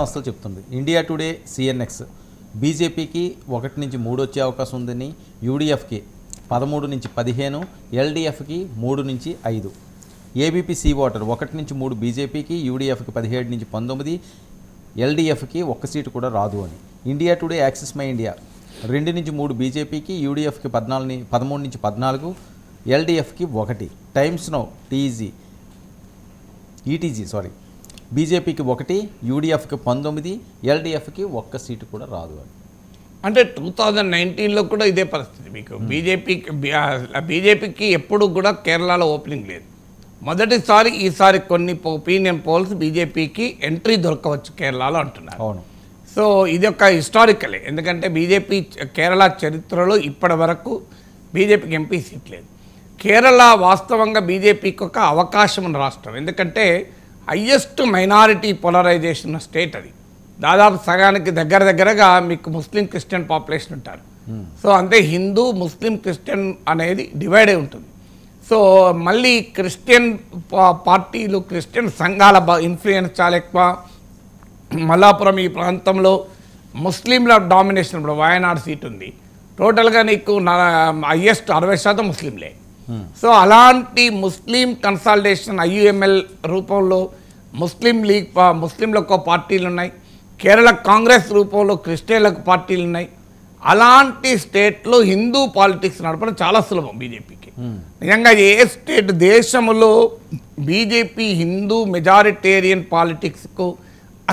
సంస్థలు చెప్తుంది. India Today CNX. బీజేపీకి ఒకటి నుంచి మూడు వచ్చే అవకాశం ఉందని యూడిఎఫ్కి పదమూడు నుంచి పదిహేను ఎల్డిఎఫ్కి మూడు నుంచి ఐదు. ఏబీపీ సీ వాటర్ ఒకటి నుంచి మూడు బీజేపీకి యూడిఎఫ్కి పదిహేడు నుంచి పంతొమ్మిది ఎల్డిఎఫ్కి ఒక్క సీటు కూడా రాదు అని. India Today Axis My India. రెండు నుంచి మూడు బీజేపీకి యూడిఎఫ్కి పద్నాలుగు పదమూడు నుంచి పద్నాలుగు ఎల్డిఎఫ్కి ఒకటి. Times now TG. ETG sorry. బీజేపీకి ఒకటి యూడిఎఫ్కి పంతొమ్మిది ఎల్డిఎఫ్కి ఒక్క సీటు కూడా రాదు అని అంటే టూ థౌజండ్ నైన్టీన్లో కూడా ఇదే పరిస్థితి మీకు. బీజేపీకి బీజేపీకి ఎప్పుడు కూడా కేరళలో ఓపెనింగ్ లేదు. మొదటిసారి ఈసారి కొన్ని ఒపీనియన్ పోల్స్ బీజేపీకి ఎంట్రీ దొరకవచ్చు కేరళలో అంటున్నారు. అవును. సో ఇది ఒక హిస్టారికలే. ఎందుకంటే బీజేపీ కేరళ చరిత్రలో ఇప్పటి వరకు బీజేపీకి ఎంపీ సీట్ లేదు. కేరళ వాస్తవంగా బీజేపీకి ఒక అవకాశం ఉన్న రాష్ట్రం. ఎందుకంటే హయ్యెస్ట్ మైనారిటీ పోలరైజేషన్ స్టేట్ అది. దాదాపు సగానికి దగ్గర దగ్గరగా మీకు ముస్లిం క్రిస్టియన్ పాపులేషన్ ఉంటారు. సో అంతే హిందూ ముస్లిం క్రిస్టియన్ అనేది డివైడ్ అయి ఉంటుంది. సో మళ్ళీ క్రిస్టియన్ పార్టీలు క్రిస్టియన్ సంఘాల ఇన్ఫ్లుయెన్స్ చాలా ఎక్కువ. మల్లాపురం ఈ ప్రాంతంలో ముస్లింల డామినేషన్ ఇప్పుడు వాయనాడ్ సీట్ ఉంది. టోటల్గా నీకు హయ్యెస్ట్ అరవై శాతం ముస్లింలే. సో అలాంటి ముస్లిం కన్సాలిడేషన్ ఐయుఎంఎల్ రూపంలో ముస్లిం లీగ్ ముస్లింలకు పార్టీలు ఉన్నాయి. కేరళ కాంగ్రెస్ రూపంలో క్రిస్టియన్లకు పార్టీలు ఉన్నాయి. అలాంటి స్టేట్లో హిందూ పాలిటిక్స్ నడపడం చాలా సులభం బీజేపీకి. నిజంగా ఏ స్టేట్ దేశంలో బీజేపీ హిందూ మెజారిటేరియన్ పాలిటిక్స్కు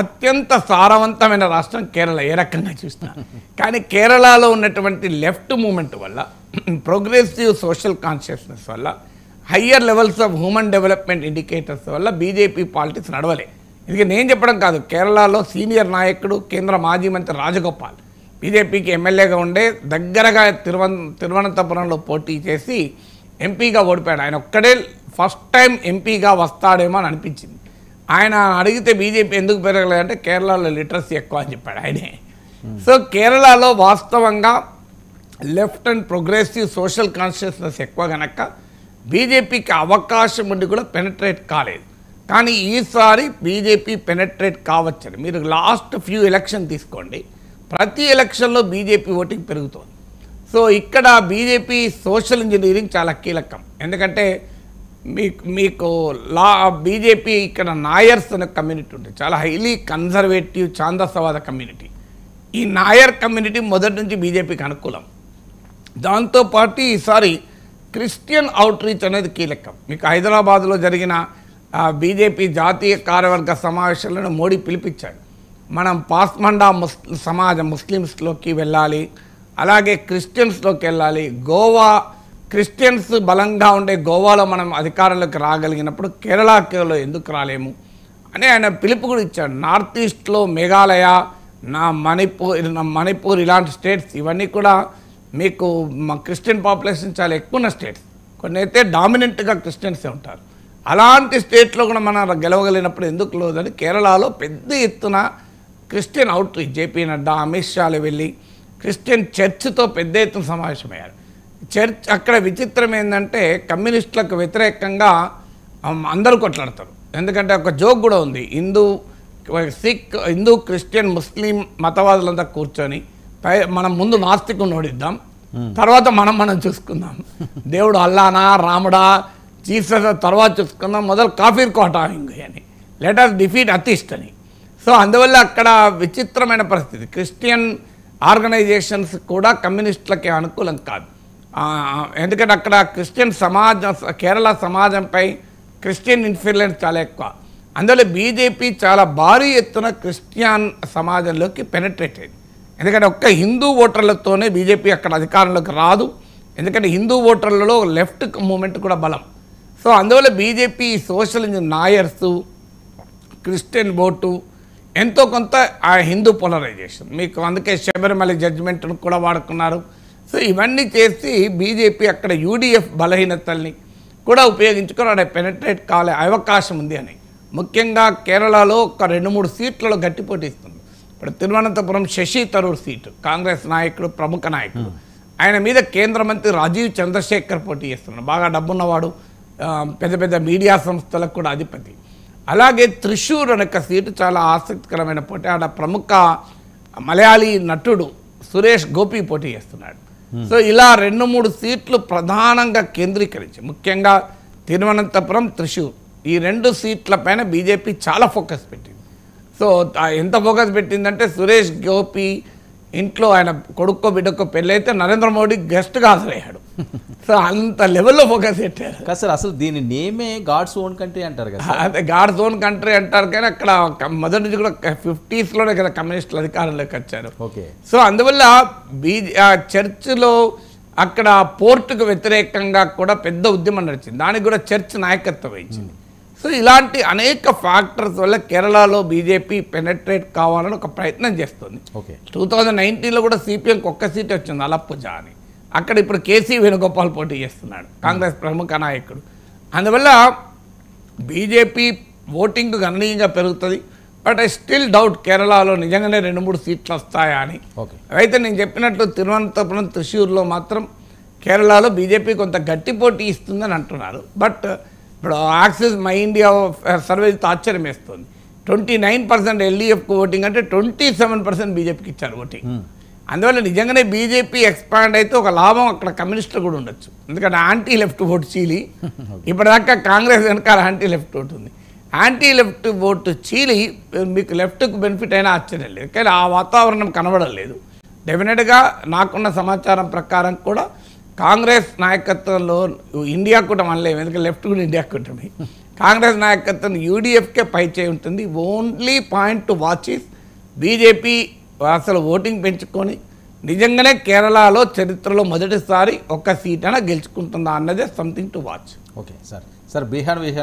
అత్యంత సారవంతమైన రాష్ట్రం కేరళ ఏ రకంగా చూస్తున్నా కానీ కేరళలో ఉన్నటువంటి లెఫ్ట్ మూమెంట్ వల్ల ప్రోగ్రెసివ్ సోషల్ కాన్షియస్నెస్ వల్ల higher levels of human development indicators వల్ల బీజేపీ పాలిటిక్స్ నడవలే. ఇది నేను చెప్పడం కాదు కేరళలో సీనియర్ నాయకుడు కేంద్ర మాజీ మంత్రి రాజగోపాల్ బీజేపీకి ఎమ్మెల్యేగా ఉండే దగ్గరగా తిరువన తిరువనంతపురంలో పోటీ చేసి ఎంపీగా ఓడిపోయాడు. ఆయన ఒక్కడే ఫస్ట్ టైం ఎంపీగా వస్తాడేమో అని అనిపించింది. ఆయన అడిగితే బీజేపీ ఎందుకు పెరగలేదంటే కేరళలో లిటరసీ ఎక్కువ అని చెప్పాడు ఆయనే. సో కేరళలో వాస్తవంగా left and progressive social consciousness ఎక్కువ కనుక బీజేపీకి అవకాశం ఉండి కూడా పెనట్రేట్ కాలేదు. కానీ ఈసారి బీజేపీ పెనట్రేట్ కావచ్చని. మీరు లాస్ట్ ఫ్యూ ఎలక్షన్ తీసుకోండి. ప్రతి ఎలక్షన్లో బీజేపీ ఓటింగ్ పెరుగుతోంది. సో ఇక్కడ బీజేపీ సోషల్ ఇంజనీరింగ్ చాలా కీలకం. ఎందుకంటే మీకు మీకు లా బీజేపీ ఇక్కడ నాయర్స్ అనే కమ్యూనిటీ ఉంటుంది. చాలా హైలీ కన్జర్వేటివ్ ఛాందసవాద కమ్యూనిటీ. ఈ నాయర్ కమ్యూనిటీ మొదటి నుంచి బీజేపీకి అనుకూలం. దాంతోపాటు ఈసారి క్రిస్టియన్ అవుట్ రీచ్ అనేది కీలకం. మీకు హైదరాబాద్లో జరిగిన బీజేపీ జాతీయ కార్యవర్గ సమావేశాలను మోడీ పిలిపించాడు. మనం పాస్మండా ముస్ సమాజం ముస్లిమ్స్లోకి వెళ్ళాలి అలాగే క్రిస్టియన్స్లోకి వెళ్ళాలి. గోవా క్రిస్టియన్స్ బలంగా ఉండే గోవాలో మనం అధికారంలోకి రాగలిగినప్పుడు కేరళలో ఎందుకు రాలేము? అని ఆయన పిలుపు కూడా ఇచ్చాడు. నార్త్ ఈస్ట్లో మేఘాలయ నా మణిపూర్ నా మణిపూర్ ఇలాంటి స్టేట్స్ ఇవన్నీ కూడా మీకు మా క్రిస్టియన్ పాపులేషన్ చాలా ఎక్కువ ఉన్న స్టేట్స్ కొన్ని అయితే డామినెంట్గా క్రిస్టియన్సే ఉంటారు. అలాంటి స్టేట్లో కూడా మనం గెలవగలిగినప్పుడు ఎందుకు లేదని కేరళలో పెద్ద ఎత్తున Christian outreach JP Nadda Amit షాలు వెళ్ళి క్రిస్టియన్ చర్చ్తో పెద్ద ఎత్తున సమావేశమయ్యారు. చర్చ్ అక్కడ విచిత్రం ఏంటంటే కమ్యూనిస్టులకు వ్యతిరేకంగా అందరూ కొట్లాడతారు. ఎందుకంటే ఒక జోక్ కూడా ఉంది. హిందూ సిక్ హిందూ క్రిస్టియన్ ముస్లిం మతవాదులంతా కూర్చొని మనం ముందు నాస్తికుని ఓడిద్దాం. తర్వాత మనం మనం చూసుకుందాం. దేవుడు అల్లానా రాముడా జీసస్ తర్వాత చూసుకుందాం. మొదలు కాఫీర్ కోటాయింగ్ అని. లెటర్ డిఫీట్ అతిస్ట్ అని. సో అందువల్ల అక్కడ విచిత్రమైన పరిస్థితి. క్రిస్టియన్ ఆర్గనైజేషన్స్ కూడా కమ్యూనిస్టులకి అనుకూలం కాదు. ఎందుకంటే అక్కడ క్రిస్టియన్ సమాజం కేరళ సమాజంపై క్రిస్టియన్ ఇన్ఫ్లుయెన్స్ చాలా ఎక్కువ. అందువల్ల బీజేపీ చాలా భారీ ఎత్తున క్రిస్టియన్ సమాజంలోకి పెనట్రేట్ అయింది ఎందుకంటే ఒక్క హిందూ ఓటర్లతోనే బీజేపీ అక్కడ అధికారంలోకి రాదు. ఎందుకంటే హిందూ ఓటర్లలో లెఫ్ట్ మూమెంట్ కూడా బలం. సో అందువల్ల BJP social Nairs Christian vote ఎంతో కొంత ఆ హిందూ పోలరైజేషన్ మీకు అందుకే శబరిమల జడ్జిమెంట్ను కూడా వాడుకున్నారు. సో ఇవన్నీ చేసి బీజేపీ అక్కడ యూడిఎఫ్ బలహీనతల్ని కూడా ఉపయోగించుకొని అక్కడ పెనట్రేట్ కాలే అవకాశం ఉంది అని. ముఖ్యంగా కేరళలో ఒక రెండు మూడు సీట్లలో గట్టి ఇస్తుంది. ఇప్పుడు తిరువనంతపురం శశి తరూర్ సీటు కాంగ్రెస్ నాయకుడు ప్రముఖ నాయకుడు. ఆయన మీద కేంద్ర మంత్రి రాజీవ్ చంద్రశేఖర్ పోటీ చేస్తున్నాడు. బాగా డబ్బున్నవాడు పెద్ద పెద్ద మీడియా సంస్థలకు కూడా అధిపతి. అలాగే త్రిశూర్ అనే ఒక సీటు చాలా ఆసక్తికరమైన పోటీ. ఆడ ప్రముఖ మలయాళీ నటుడు సురేష్ గోపి పోటీ చేస్తున్నాడు. సో ఇలా రెండు మూడు సీట్లు ప్రధానంగా కేంద్రీకరించి ముఖ్యంగా తిరువనంతపురం త్రిశూర్. ఈ రెండు సీట్ల పైన బీజేపీ చాలా ఫోకస్ పెట్టింది. సో ఎంత ఫోకస్ పెట్టిందంటే సురేష్ గోపి ఇంట్లో ఆయన కొడుక్కో బిడ్డకో పెళ్ళైతే నరేంద్ర మోడీ గెస్ట్గా హాజరయ్యాడు. సో అంత లెవెల్లో ఫోకస్ పెట్టారు. కాదు సార్ అసలు దీని నేమే గాడ్స్ ఓన్ కంట్రీ అంటారు కదా అదే గాడ్ జోన్ కంట్రీ అంటారు కానీ అక్కడ మొదటి నుంచి కూడా ఫిఫ్టీస్లోనే కదా కమ్యూనిస్టులు అధికారంలోకి వచ్చారు. ఓకే. సో అందువల్ల బీజే చర్చిలో అక్కడ పోర్టుకు వ్యతిరేకంగా కూడా పెద్ద ఉద్యమం నడిచింది. దానికి కూడా చర్చ్ నాయకత్వం వహించింది. సో ఇలాంటి అనేక ఫ్యాక్టర్స్ వల్ల కేరళలో బీజేపీ పెనట్రేట్ కావాలని ఒక ప్రయత్నం చేస్తుంది. ఓకే. టూ థౌజండ్ నైన్టీన్లో కూడా సిపిఎంకి ఒక్క సీట్ వచ్చింది అలప్పుజ అని. అక్కడ ఇప్పుడు కేసీ వేణుగోపాల్ పోటీ చేస్తున్నాడు కాంగ్రెస్ ప్రముఖ నాయకుడు. అందువల్ల బీజేపీ ఓటింగ్ గణనీయంగా పెరుగుతుంది బట్ ఐ స్టిల్ డౌట్ కేరళలో నిజంగానే రెండు మూడు సీట్లు వస్తాయా అని. ఓకే. అయితే నేను చెప్పినట్లు తిరువనంతపురం త్రిశూర్లో మాత్రం కేరళలో బీజేపీ కొంత గట్టి పోటీ ఇస్తుందని అంటున్నారు బట్ ఇప్పుడు యాక్సిస్ మై ఇండియా సర్వే ఆశ్చర్యం వేస్తుంది ట్వంటీ నైన్ పర్సెంట్ ఎల్డీఎఫ్కి ఓటింగ్ అంటే ట్వంటీ సెవెన్ పర్సెంట్ బీజేపీకి ఇచ్చారు ఓటింగ్ అందువల్ల నిజంగానే బీజేపీ ఎక్స్పాండ్ అయితే ఒక లాభం అక్కడ కమ్యూనిస్టులు కూడా ఉండొచ్చు. ఎందుకంటే యాంటీ లెఫ్ట్ ఓటు చీలి ఇప్పటిదాకా కాంగ్రెస్ వెనకాల యాంటీ లెఫ్ట్ ఓటు ఉంది. యాంటీ లెఫ్ట్ ఓటు చీలి మీకు లెఫ్ట్కు బెనిఫిట్ అయినా ఆశ్చర్యం లేదు. కానీ ఆ వాతావరణం కనబడలేదు. డెఫినెట్గా నాకున్న సమాచారం ప్రకారం కూడా కాంగ్రెస్ నాయకత్వంలో ఇండియా కూటమి అనలేము ఎందుకంటే లెఫ్ట్ కూడా ఇండియా కూటమి. కాంగ్రెస్ నాయకత్వం యూడిఎఫ్కే పై చేయి ఉంటుంది. Only point to watch is BJP అసలు ఓటింగ్ పెంచుకొని నిజంగానే కేరళలో చరిత్రలో మొదటిసారి ఒక్క సీట్ అయినా గెలుచుకుంటుందా అన్నదే something to watch okay sir sir Bihar విషయం